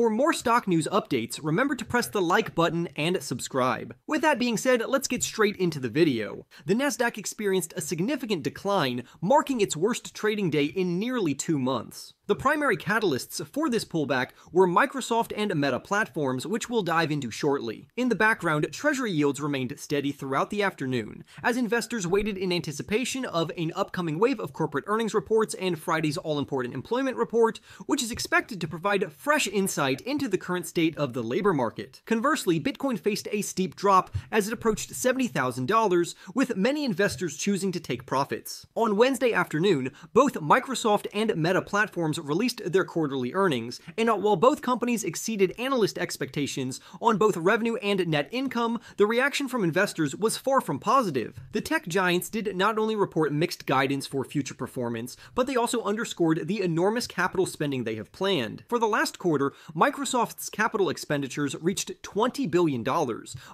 For more stock news updates, remember to press the like button and subscribe. With that being said, let's get straight into the video. The Nasdaq experienced a significant decline, marking its worst trading day in nearly two months. The primary catalysts for this pullback were Microsoft and Meta platforms, which we'll dive into shortly. In the background, Treasury yields remained steady throughout the afternoon, as investors waited in anticipation of an upcoming wave of corporate earnings reports and Friday's all important employment report, which is expected to provide fresh insight into the current state of the labor market. Conversely, Bitcoin faced a steep drop as it approached $70,000, with many investors choosing to take profits. On Wednesday afternoon, both Microsoft and Meta platforms released their quarterly earnings, and while both companies exceeded analyst expectations on both revenue and net income, the reaction from investors was far from positive. The tech giants did not only report mixed guidance for future performance, but they also underscored the enormous capital spending they have planned. For the last quarter, Microsoft's capital expenditures reached $20 billion,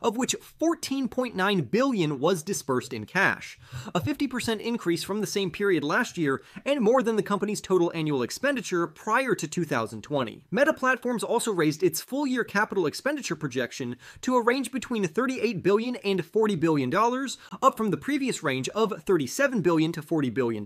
of which 14.9 billion was dispersed in cash, a 50% increase from the same period last year and more than the company's total annual expenditure expenditure prior to 2020. Meta Platforms also raised its full year capital expenditure projection to a range between $38 billion and $40 billion, up from the previous range of 37 billion to $40 billion.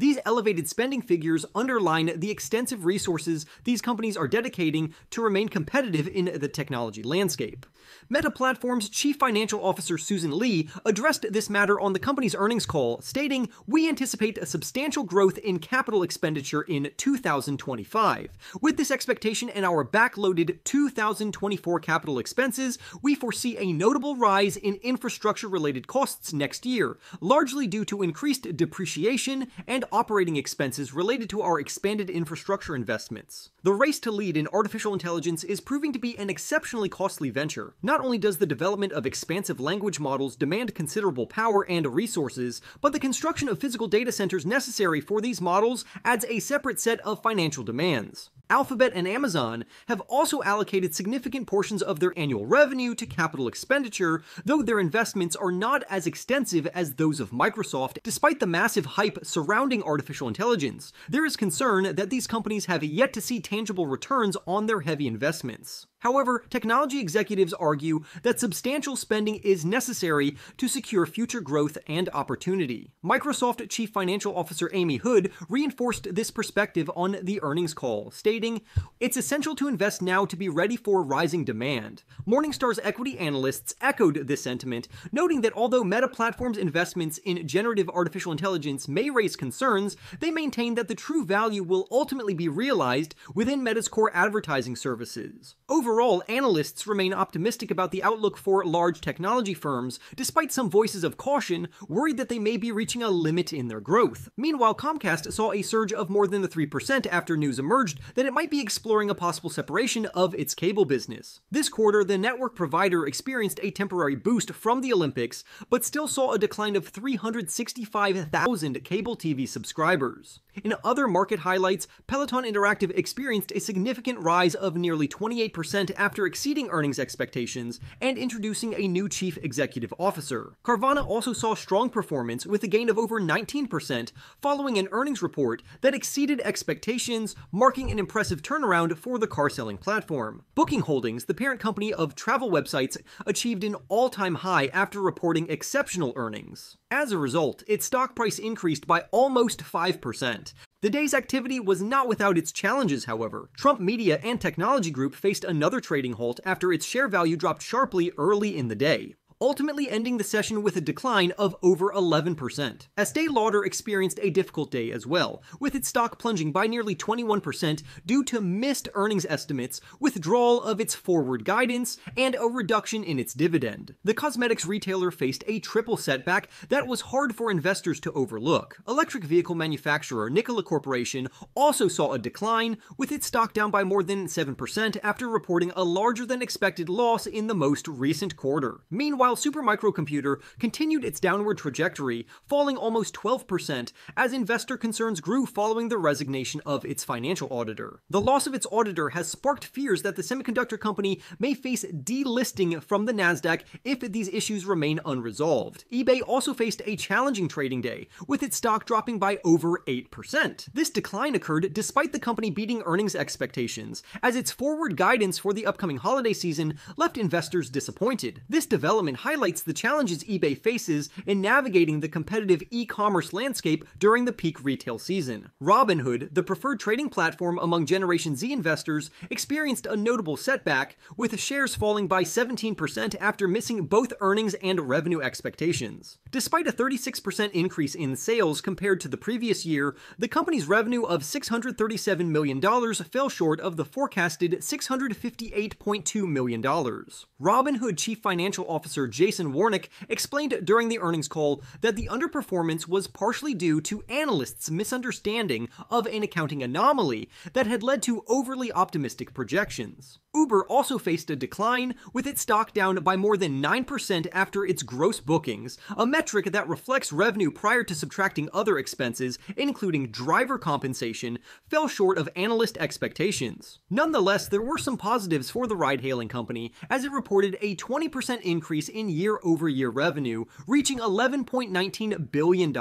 These elevated spending figures underline the extensive resources these companies are dedicating to remain competitive in the technology landscape. Meta Platforms Chief Financial Officer Susan Li addressed this matter on the company's earnings call, stating, We anticipate a substantial growth in capital expenditure in 2025. With this expectation and our backloaded 2024 capital expenses, we foresee a notable rise in infrastructure related costs next year, largely due to increased depreciation and operating expenses related to our expanded infrastructure investments. The race to lead in artificial intelligence is proving to be an exceptionally costly venture. Not only does the development of expansive language models demand considerable power and resources, but the construction of physical data centers necessary for these models adds a separate set of financial demands. Alphabet and Amazon have also allocated significant portions of their annual revenue to capital expenditure, though their investments are not as extensive as those of Microsoft. Despite the massive hype surrounding artificial intelligence, there is concern that these companies have yet to see tangible returns on their heavy investments. However, technology executives argue that substantial spending is necessary to secure future growth and opportunity. Microsoft Chief Financial Officer Amy Hood reinforced this perspective on the earnings call, stating, It's essential to invest now to be ready for rising demand. Morningstar's equity analysts echoed this sentiment, noting that although Meta Platforms' investments in generative artificial intelligence may raise concerns, they maintain that the true value will ultimately be realized within Meta's core advertising services. Over Overall, analysts remain optimistic about the outlook for large technology firms, despite some voices of caution worried that they may be reaching a limit in their growth. Meanwhile, Comcast saw a surge of more than 3% after news emerged that it might be exploring a possible separation of its cable business. This quarter, the network provider experienced a temporary boost from the Olympics, but still saw a decline of 365,000 cable TV subscribers. In other market highlights, Peloton Interactive experienced a significant rise of nearly 28% after exceeding earnings expectations and introducing a new chief executive officer. Carvana also saw strong performance with a gain of over 19% following an earnings report that exceeded expectations, marking an impressive turnaround for the car selling platform. Booking Holdings, the parent company of travel websites, achieved an all time high after reporting exceptional earnings. As a result, its stock price increased by almost 5%. The day's activity was not without its challenges, however. Trump Media and Technology Group faced another trading halt after its share value dropped sharply early in the day ultimately ending the session with a decline of over 11%. Estee Lauder experienced a difficult day as well, with its stock plunging by nearly 21% due to missed earnings estimates, withdrawal of its forward guidance, and a reduction in its dividend. The cosmetics retailer faced a triple setback that was hard for investors to overlook. Electric vehicle manufacturer Nikola Corporation also saw a decline, with its stock down by more than 7% after reporting a larger than expected loss in the most recent quarter. Meanwhile, Meanwhile, Supermicro Computer continued its downward trajectory, falling almost 12% as investor concerns grew following the resignation of its financial auditor. The loss of its auditor has sparked fears that the semiconductor company may face delisting from the Nasdaq if these issues remain unresolved. eBay also faced a challenging trading day, with its stock dropping by over 8%. This decline occurred despite the company beating earnings expectations, as its forward guidance for the upcoming holiday season left investors disappointed. This development highlights the challenges eBay faces in navigating the competitive e-commerce landscape during the peak retail season. Robinhood, the preferred trading platform among Generation Z investors, experienced a notable setback, with shares falling by 17% after missing both earnings and revenue expectations. Despite a 36% increase in sales compared to the previous year, the company's revenue of $637 million fell short of the forecasted $658.2 million. Robinhood Chief Financial Officer Jason Warnick explained during the earnings call that the underperformance was partially due to analysts' misunderstanding of an accounting anomaly that had led to overly optimistic projections. Uber also faced a decline, with its stock down by more than 9% after its gross bookings, a metric that reflects revenue prior to subtracting other expenses, including driver compensation, fell short of analyst expectations. Nonetheless, there were some positives for the ride hailing company, as it reported a 20% increase in year over year revenue, reaching $11.19 billion.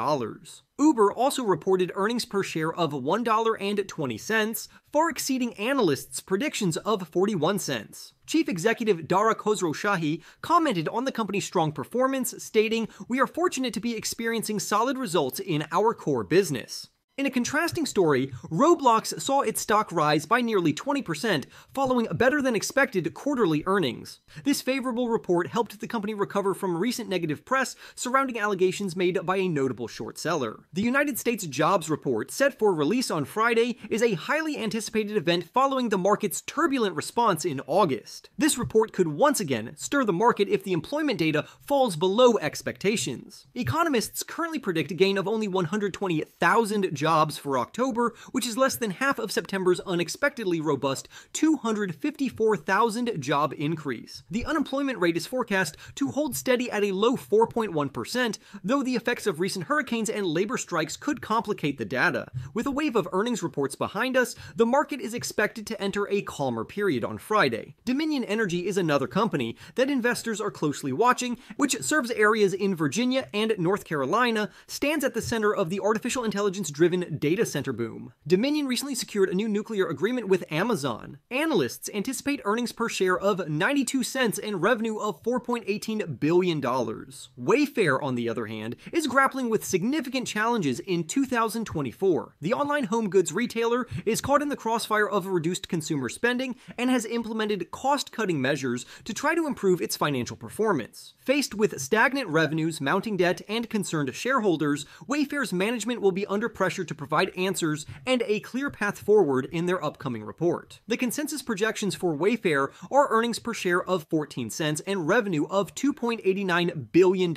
Uber also reported earnings per share of $1.20, far exceeding analysts' predictions of 41 cents. Chief Executive Dara Khosrowshahi commented on the company's strong performance, stating, We are fortunate to be experiencing solid results in our core business. In a contrasting story, Roblox saw its stock rise by nearly 20% following better than expected quarterly earnings. This favorable report helped the company recover from recent negative press surrounding allegations made by a notable short seller. The United States Jobs Report, set for release on Friday, is a highly anticipated event following the market's turbulent response in August. This report could once again stir the market if the employment data falls below expectations. Economists currently predict a gain of only 120,000 jobs jobs for October, which is less than half of September's unexpectedly robust 254,000 job increase. The unemployment rate is forecast to hold steady at a low 4.1%, though the effects of recent hurricanes and labor strikes could complicate the data. With a wave of earnings reports behind us, the market is expected to enter a calmer period on Friday. Dominion Energy is another company that investors are closely watching, which serves areas in Virginia and North Carolina, stands at the center of the artificial intelligence driven data center boom. Dominion recently secured a new nuclear agreement with Amazon. Analysts anticipate earnings per share of 92 cents and revenue of $4.18 billion. Wayfair, on the other hand, is grappling with significant challenges in 2024. The online home goods retailer is caught in the crossfire of reduced consumer spending and has implemented cost cutting measures to try to improve its financial performance. Faced with stagnant revenues, mounting debt, and concerned shareholders, Wayfair's management will be under pressure to provide answers and a clear path forward in their upcoming report. The consensus projections for Wayfair are earnings per share of 14 cents and revenue of $2.89 billion.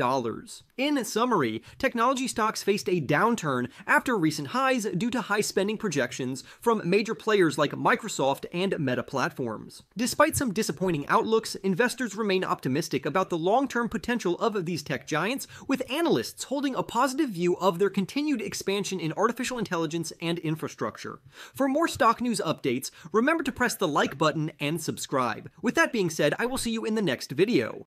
In summary, technology stocks faced a downturn after recent highs due to high spending projections from major players like Microsoft and Meta Platforms. Despite some disappointing outlooks, investors remain optimistic about the long term potential of these tech giants, with analysts holding a positive view of their continued expansion in artificial intelligence and infrastructure. For more stock news updates, remember to press the like button and subscribe. With that being said, I will see you in the next video.